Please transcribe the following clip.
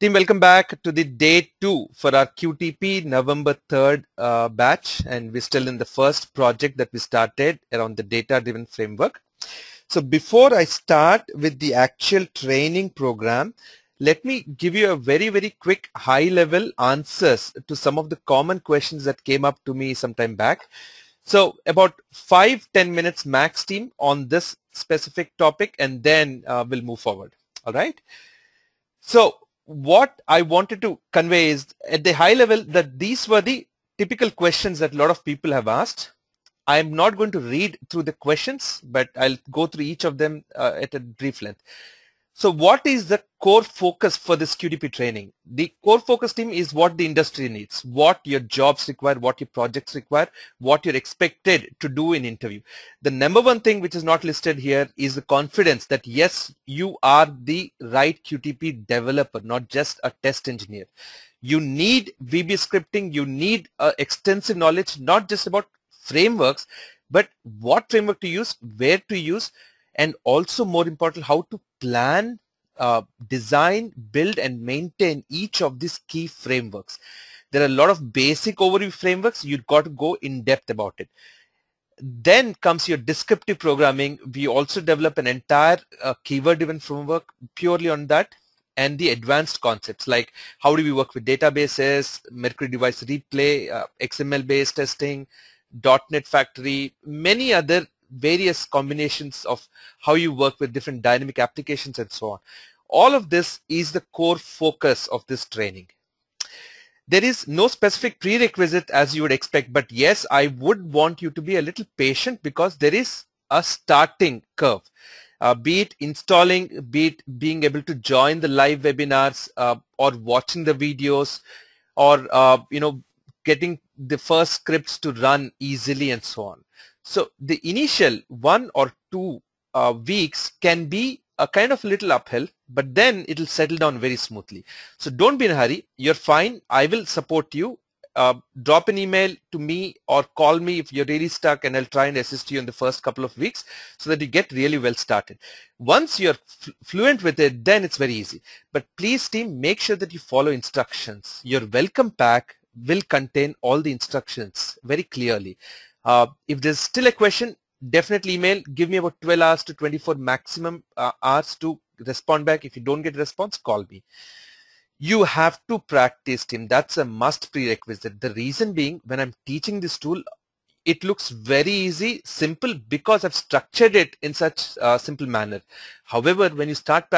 Team, welcome back to the day two for our QTP November 3rd uh, batch and we're still in the first project that we started around the data-driven framework. So before I start with the actual training program, let me give you a very, very quick high-level answers to some of the common questions that came up to me some time back. So about five, ten minutes max team on this specific topic and then uh, we'll move forward. All right. So what I wanted to convey is at the high level that these were the typical questions that a lot of people have asked. I'm not going to read through the questions, but I'll go through each of them uh, at a brief length. So what is the core focus for this QTP training? The core focus team is what the industry needs, what your jobs require, what your projects require, what you're expected to do in interview. The number one thing which is not listed here is the confidence that yes, you are the right QTP developer, not just a test engineer. You need VB scripting, you need uh, extensive knowledge, not just about frameworks, but what framework to use, where to use, and also more important how to plan uh, design build and maintain each of these key frameworks. There are a lot of basic overview frameworks. You've got to go in depth about it. Then comes your descriptive programming. We also develop an entire uh, keyword driven framework purely on that and the advanced concepts like how do we work with databases mercury device replay uh, xml based testing .NET Factory, many other various combinations of how you work with different dynamic applications and so on. All of this is the core focus of this training. There is no specific prerequisite as you would expect, but yes, I would want you to be a little patient because there is a starting curve. Uh, be it installing, be it being able to join the live webinars uh, or watching the videos or, uh, you know, getting the first scripts to run easily and so on. So the initial one or two uh, weeks can be a kind of little uphill, but then it'll settle down very smoothly. So don't be in a hurry. You're fine. I will support you. Uh, drop an email to me or call me if you're really stuck and I'll try and assist you in the first couple of weeks so that you get really well started. Once you're fluent with it, then it's very easy. But please team, make sure that you follow instructions. Your welcome pack will contain all the instructions very clearly. Uh, if there's still a question, definitely email. Give me about 12 hours to 24 maximum uh, hours to respond back. If you don't get a response, call me. You have to practice team. That's a must prerequisite. The reason being when I'm teaching this tool, it looks very easy, simple because I've structured it in such a simple manner. However, when you start